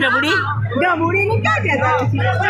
डबुड़ी डबुड़ी नहीं क्या कहता